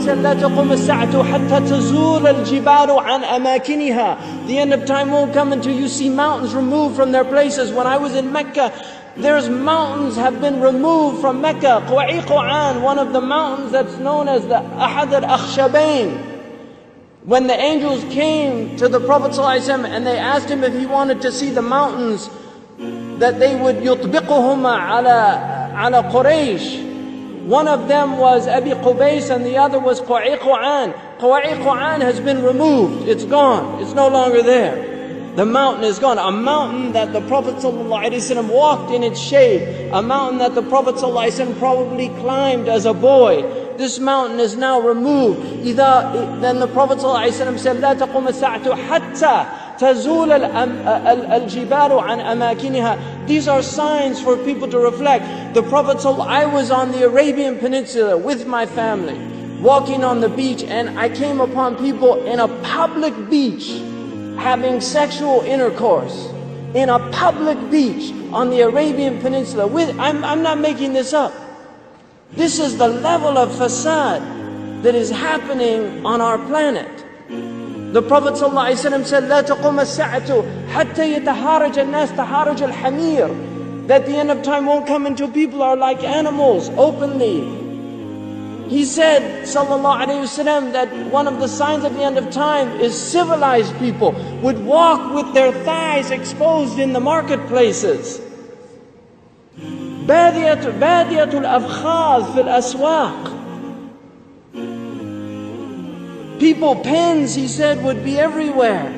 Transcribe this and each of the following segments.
لا تقوم الساعة حتى تزول الجبال عن أماكنها. The end of time won't come until you see mountains removed from their places. When I was in Mecca, there's mountains have been removed from Mecca. Quwa'iqu'an, one of the mountains that's known as the Ahad al-Akhshabain. When the angels came to the Prophet ﷺ and they asked him if he wanted to see the mountains, that they would يطبقهما على على قريش. One of them was Abi Qubays and the other was Quwa'iqu'an. Quwa'iqu'an has been removed. It's gone. It's no longer there. The mountain is gone. A mountain that the Prophet ﷺ walked in its shade. A mountain that the Prophet ﷺ probably climbed as a boy. This mountain is now removed. إذا, then the Prophet ﷺ said, لا تقوم الساعة حتى تزول الجبال عن أماكنها These are signs for people to reflect. The Prophet told, I was on the Arabian Peninsula with my family, walking on the beach, and I came upon people in a public beach having sexual intercourse. In a public beach on the Arabian Peninsula. With, I'm, I'm not making this up. This is the level of fasad that is happening on our planet. The Prophet ﷺ said, لا تقوم الساعة حتى يتحارج الناس تحارج الحمير. That the end of time won't come until people are like animals openly he said, sallallahu alayhi wasallam, that one of the signs of the end of time is civilized people would walk with their thighs exposed in the marketplaces. بادية بادية الأفخاذ في الأسواق. people pens, he said, would be everywhere.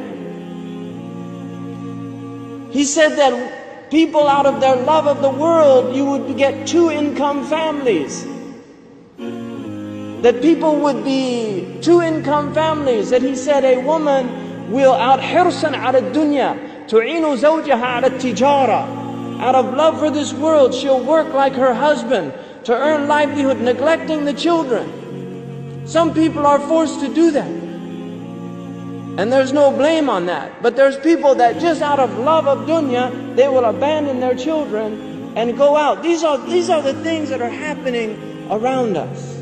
He said that people out of their love of the world, you would get two income families. That people would be two income families. That he said a woman will out hirsan out of dunya, to tijara. Out of love for this world, she'll work like her husband to earn livelihood, neglecting the children some people are forced to do that. And there's no blame on that. But there's people that just out of love of dunya they will abandon their children and go out. These are these are the things that are happening around us.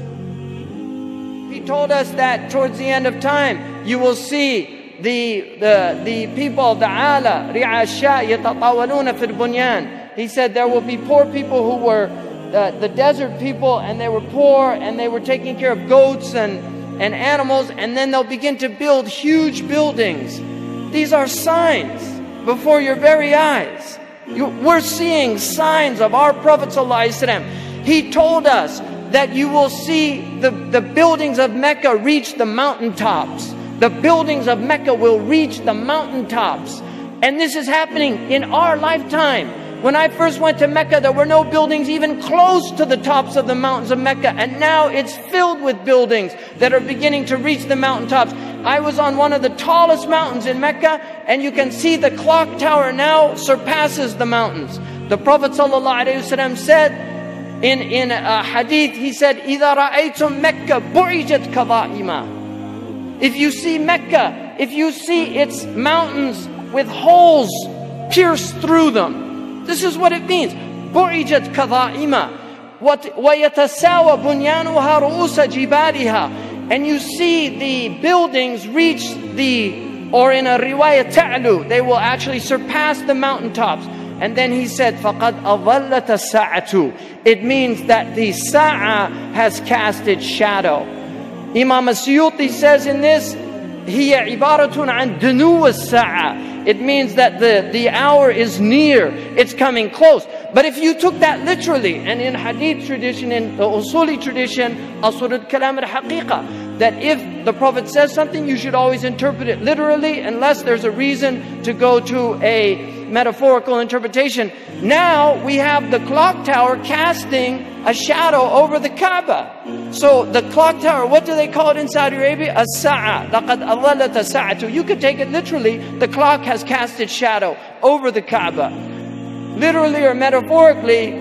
He told us that towards the end of time, you will see the, the, the people of the ala, ri'asha, yatatawaluna fil bunyan. He said there will be poor people who were uh, the desert people and they were poor and they were taking care of goats and, and animals and then they'll begin to build huge buildings. These are signs before your very eyes. You, we're seeing signs of our Prophet. He told us that you will see the, the buildings of Mecca reach the mountaintops. The buildings of Mecca will reach the mountaintops. And this is happening in our lifetime. When I first went to Mecca, there were no buildings even close to the tops of the mountains of Mecca. And now it's filled with buildings that are beginning to reach the mountaintops. I was on one of the tallest mountains in Mecca, and you can see the clock tower now surpasses the mountains. The Prophet ﷺ said, in, in a hadith, he said, إِذَا رَأَيْتُم مَكَّةَ بُعِجَتْ كَظَائِمًا If you see Mecca, if you see its mountains with holes pierced through them, this is what it means. بعجت كظائمة وَيَتَسَأَوَ بنيانها رُؤُسَ جبالها And you see the buildings reach the, or in a riwayat ta'lu, they will actually surpass the mountaintops. And then he said, فَقَدْ أَظَلَّتَ السَّاعَةُ It means that the sa'a has cast its shadow. Imam as-Suyuti says in this, هي عبارة عن دنو الساعة. It means that the, the hour is near, it's coming close. But if you took that literally, and in hadith tradition, in the usuli tradition, asur al-kalam al-haqiqa, that if the Prophet says something, you should always interpret it literally, unless there's a reason to go to a metaphorical interpretation. Now we have the clock tower casting a shadow over the Kaaba. So the clock tower, what do they call it in Saudi Arabia? A sa'a. لَقَدْ أَظَلَّتَ سَاعَةُ You could take it literally. The clock has cast its shadow over the Kaaba. Literally or metaphorically,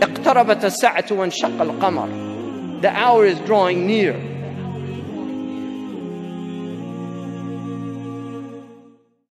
اقتربت الساعة وانشق القمر. The hour is drawing near.